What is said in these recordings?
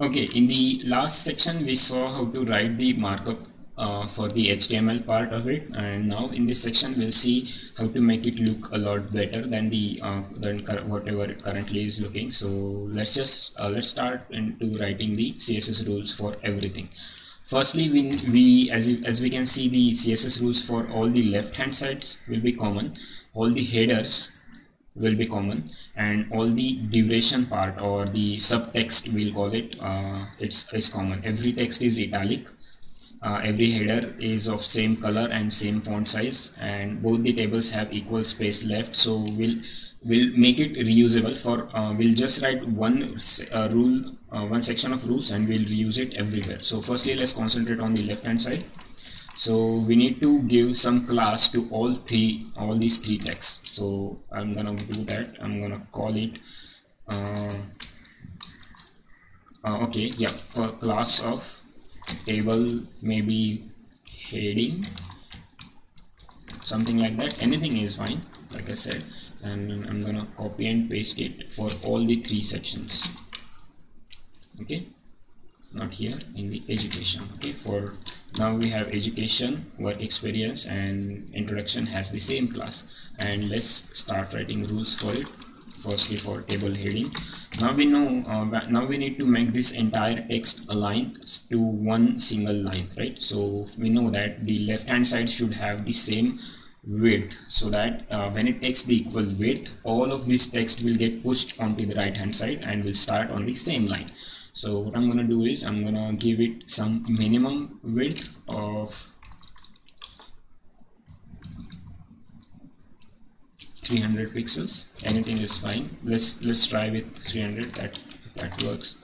Okay, in the last section we saw how to write the markup uh, for the HTML part of it. And now in this section we'll see how to make it look a lot better than the uh, than whatever it currently is looking. So let's just uh, let's start into writing the CSS rules for everything. Firstly we, we as, as we can see the CSS rules for all the left hand sides will be common. All the headers will be common. And all the duration part or the subtext we'll call it uh, it's, it's common. Every text is italic. Uh, every header is of same color and same font size and both the tables have equal space left. So we'll we'll make it reusable for uh, we'll just write one uh, rule uh, one section of rules and we'll reuse it everywhere. So firstly let's concentrate on the left hand side so we need to give some class to all three all these three texts. So i'm gonna do that. I'm gonna call it uh, uh, okay yeah for class of table maybe heading something like that. Anything is fine like I said. And I'm gonna copy and paste it for all the three sections. Okay not here in the education. Okay for now we have education work experience and introduction has the same class. And let's start writing rules for it. Firstly for table heading. Now we know uh, now we need to make this entire text align to one single line right? So we know that the left hand side should have the same width so that uh, when it takes the equal width all of this text will get pushed onto the right hand side and will start on the same line so what I'm gonna do is I'm gonna give it some minimum width of 300 pixels. Anything is fine. Let's let's try with 300 that that works.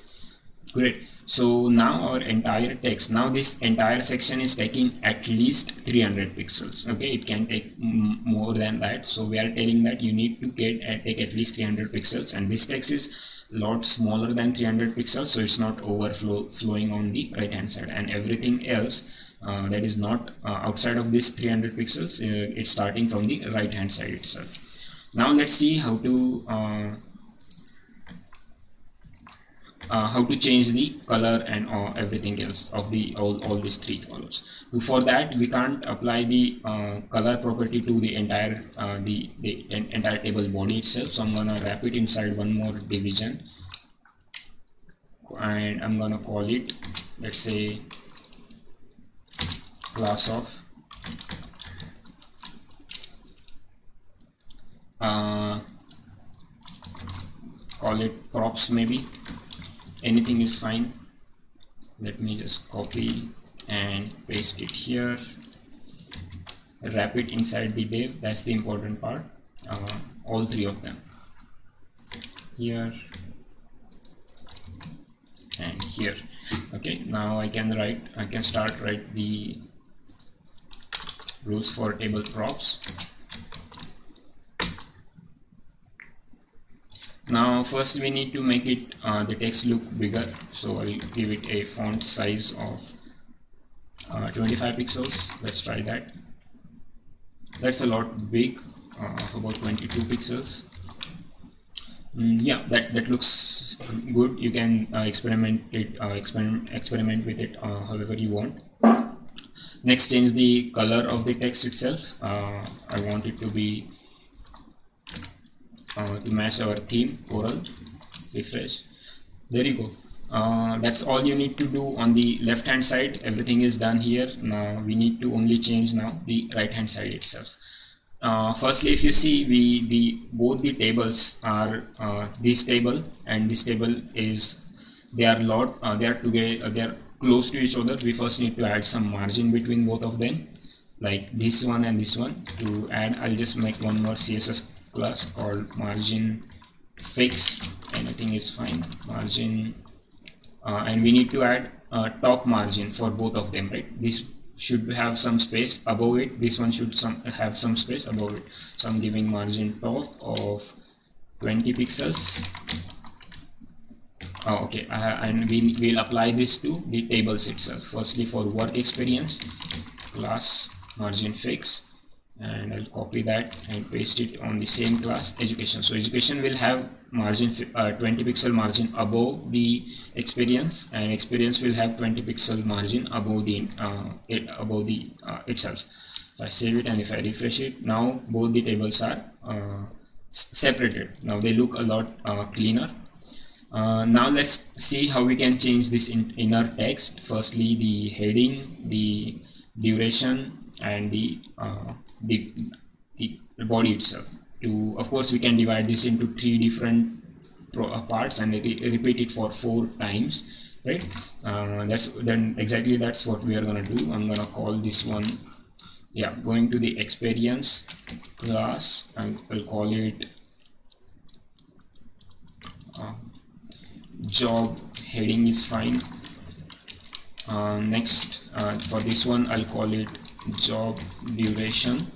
Great. So now our entire text now this entire section is taking at least 300 pixels. Okay it can take more than that. So we are telling that you need to get uh, take at least 300 pixels. And this text is lot smaller than 300 pixels so it's not overflow flowing on the right hand side. And everything else uh, that is not uh, outside of this 300 pixels uh, it's starting from the right hand side itself. Now let's see how to uh, how to change the color and uh, everything else of the all, all these three colors. Before that we can't apply the uh, color property to the entire uh, the, the entire table body itself. So I'm gonna wrap it inside one more division. And I'm gonna call it let's say class of uh, call it props maybe anything is fine. Let me just copy and paste it here. Wrap it inside the div that's the important part. Uh, all three of them. Here. And here. Okay now I can write I can start write the rules for table props now first we need to make it uh, the text look bigger. So I'll give it a font size of uh, 25 pixels. Let's try that. That's a lot big uh, about 22 pixels. Mm, yeah that that looks good. You can uh, experiment it uh, experiment experiment with it uh, however you want. Next change the color of the text itself. I want it to be uh, to match our theme coral refresh. There you go uh, that's all you need to do on the left hand side. Everything is done here. Now we need to only change now the right hand side itself. Uh, firstly if you see we the both the tables are uh, this table and this table is they are lot uh, they are together they are close to each other. We first need to add some margin between both of them like this one and this one. To add I'll just make one more CSS class called margin fix anything is fine. Margin uh, and we need to add a top margin for both of them right? This should have some space above it. This one should some have some space above it. So i'm giving margin top of 20 pixels. Oh, okay. Uh, and we will apply this to the tables itself. Firstly for work experience class margin fix and I'll copy that and paste it on the same class education. So education will have margin uh, 20 pixel margin above the experience and experience will have 20 pixel margin above the uh, it, above the uh, itself. If I save it and if I refresh it now both the tables are uh, separated. Now they look a lot uh, cleaner. Uh, now let's see how we can change this in inner text. Firstly the heading the duration and the the, the body itself. To of course we can divide this into three different uh, parts and re repeat it for four times right? Uh, that's then exactly that's what we are gonna do. I'm gonna call this one yeah going to the experience class. And i'll call it uh, job heading is fine. Uh, next uh, for this one i'll call it job duration.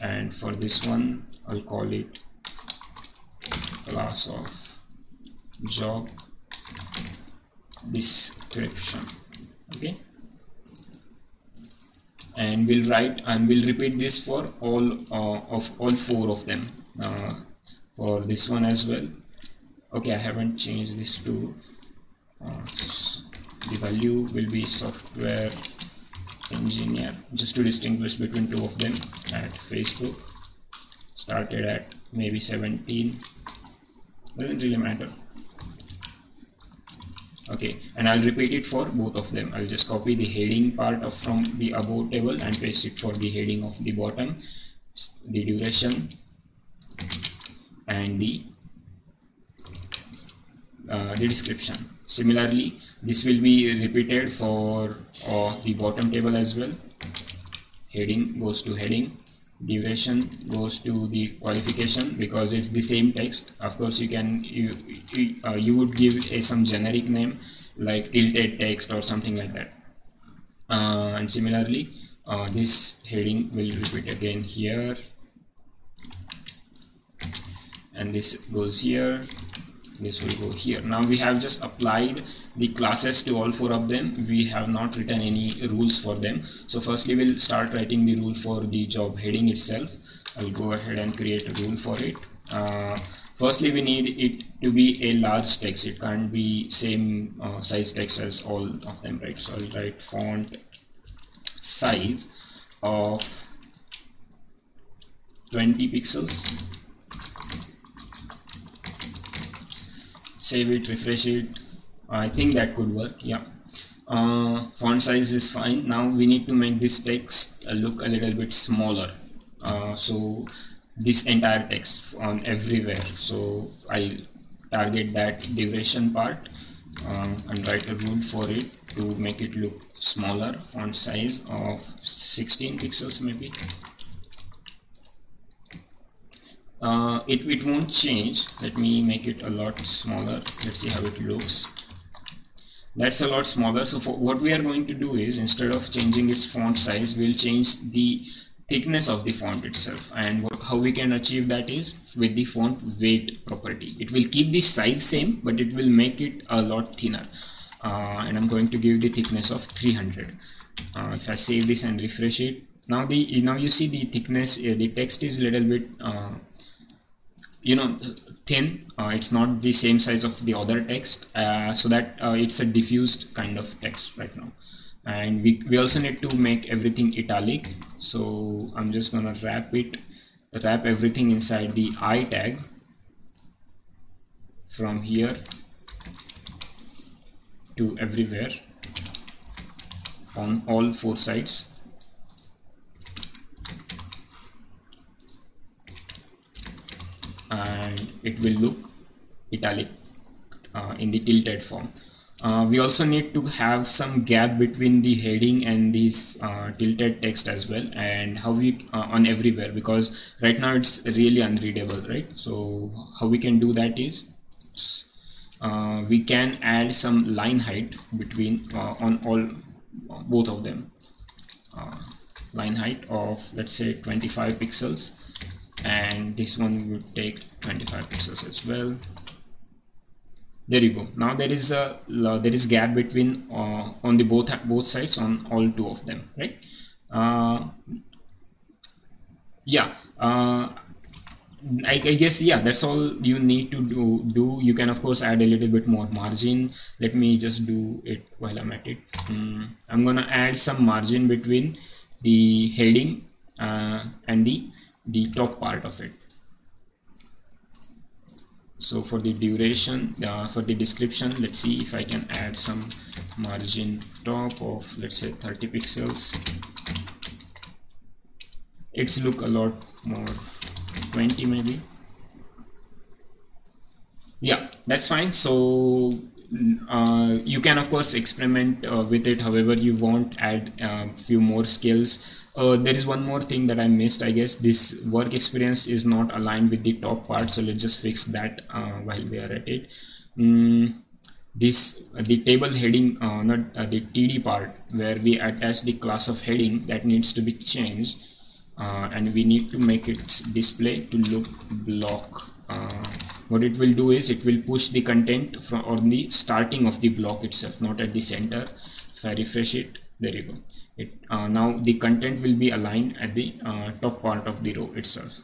And for this one I'll call it class of job description. Okay? And we'll write and we'll repeat this for all uh, of all four of them uh, for this one as well. Okay I haven't changed this to uh, the value will be software engineer. Just to distinguish between two of them at Facebook started at maybe 17 doesn't really matter. Okay and I'll repeat it for both of them. I'll just copy the heading part of from the above table and paste it for the heading of the bottom the duration and the uh, the description similarly this will be repeated for uh, the bottom table as well. Heading goes to heading duration goes to the qualification because it's the same text. Of course you can you you, uh, you would give a some generic name like tilted text or something like that. Uh, and similarly uh, this heading will repeat again here. And this goes here this will go here. Now we have just applied the classes to all four of them. We have not written any rules for them. So firstly we'll start writing the rule for the job heading itself. I'll go ahead and create a rule for it. Uh, firstly we need it to be a large text. It can't be same uh, size text as all of them right? So I'll write font size of 20 pixels save it refresh it. I think that could work yeah. Uh, font size is fine. Now we need to make this text look a little bit smaller. Uh, so this entire text on everywhere. So I'll target that duration part uh, and write a rule for it to make it look smaller. Font size of 16 pixels maybe uh, it, it won't change. Let me make it a lot smaller. Let's see how it looks. That's a lot smaller. So what we are going to do is instead of changing its font size we'll change the thickness of the font itself. And what, how we can achieve that is with the font weight property. It will keep the size same but it will make it a lot thinner. Uh, and I'm going to give the thickness of 300 uh, if I save this and refresh it now the now you see the thickness uh, the text is a little bit uh, you know thin uh, it's not the same size of the other text uh, so that uh, it's a diffused kind of text right now. And we, we also need to make everything italic so I'm just gonna wrap it wrap everything inside the I tag from here to everywhere on all four sides and it will look italic uh, in the tilted form. Uh, we also need to have some gap between the heading and this uh, tilted text as well and how we uh, on everywhere because right now it's really unreadable right? So how we can do that is uh, we can add some line height between uh, on all both of them. Line height of let's say 25 pixels and this one would take 25 pixels as well. There you go. Now there is a there is gap between uh, on the both both sides on all two of them right? Uh, yeah uh, I, I, guess yeah that's all you need to do do. You can of course add a little bit more margin. Let me just do it while i'm at it. Mm, i'm gonna add some margin between the heading uh, and the the top part of it. So for the duration uh, for the description let's see if I can add some margin top of let's say 30 pixels. It's look a lot more 20 maybe. Yeah that's fine. So uh, you can of course experiment uh, with it however you want add a uh, few more skills. Uh, there is one more thing that I missed I guess. This work experience is not aligned with the top part so let's just fix that uh, while we are at it. Mm, this the table heading not the TD part where we attach the class of heading that needs to be changed and we need to make it display to look block what it will do is it will push the content from on the starting of the block itself not at the center. If I refresh it there you go. It uh, now the content will be aligned at the uh, top part of the row itself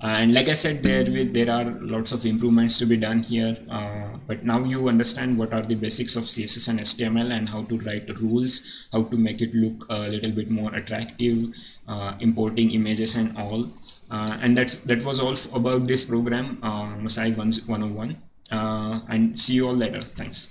and like I said there will, there are lots of improvements to be done here. Uh, but now you understand what are the basics of CSS and HTML and how to write rules how to make it look a little bit more attractive uh, importing images and all. Uh, and that that was all about this program uh, Masai 101 uh, and see you all later. Thanks